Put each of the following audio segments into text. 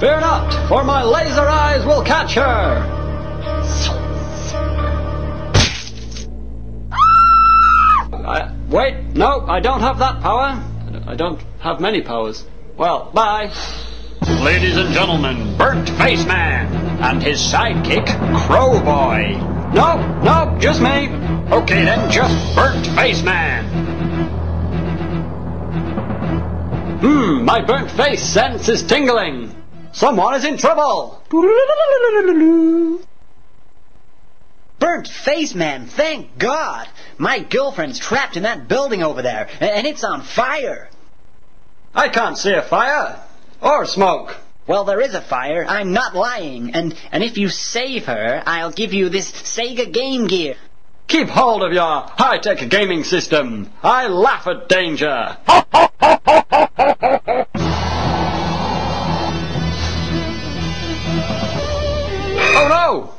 Fear not, for my laser eyes will catch her. I, wait, no, I don't have that power. I don't have many powers. Well, bye. Ladies and gentlemen, Burnt Face Man and his sidekick, Crow Boy. No, no, just me. Okay then, just Burnt Face Man. Hmm, my burnt face sense is tingling. Someone is in trouble. Burnt face man, thank God! My girlfriend's trapped in that building over there, and it's on fire. I can't see a fire or smoke. Well, there is a fire. I'm not lying. And, and if you save her, I'll give you this Sega Game Gear. Keep hold of your high-tech gaming system. I laugh at danger.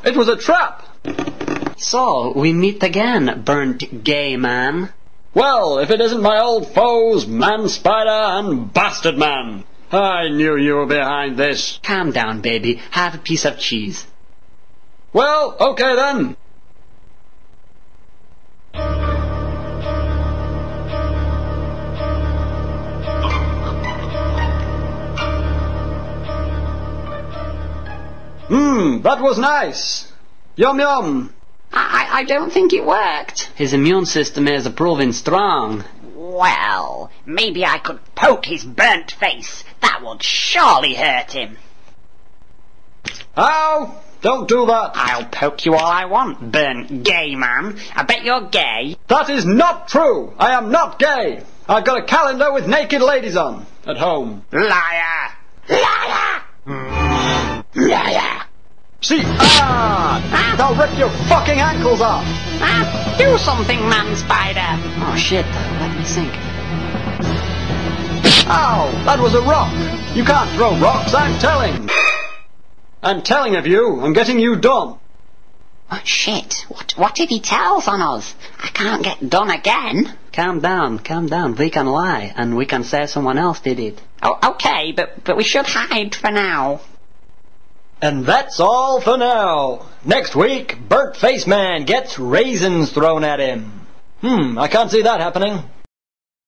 It was a trap! So, we meet again, burnt gay man. Well, if it isn't my old foes, Man Spider and Bastard Man. I knew you were behind this. Calm down, baby. Have a piece of cheese. Well, okay then. Mmm, that was nice. Yum yum. I, I don't think it worked. His immune system is proving strong. Well, maybe I could poke his burnt face. That would surely hurt him. Ow! Don't do that. I'll poke you all I want, burnt gay man. I bet you're gay. That is not true. I am not gay. I've got a calendar with naked ladies on at home. Liar! Liar! See, ah! I'll rip your fucking ankles off. Ah, do something, man spider. Oh shit, let me think. Ow! That was a rock. You can't throw rocks. I'm telling. I'm telling of you. I'm getting you done. Oh, shit. What, what if he tells on us? I can't get done again. Calm down, calm down. We can lie, and we can say someone else did it. Oh, okay, but, but we should hide for now. And that's all for now. Next week, Burnt Face Man gets raisins thrown at him. Hmm, I can't see that happening.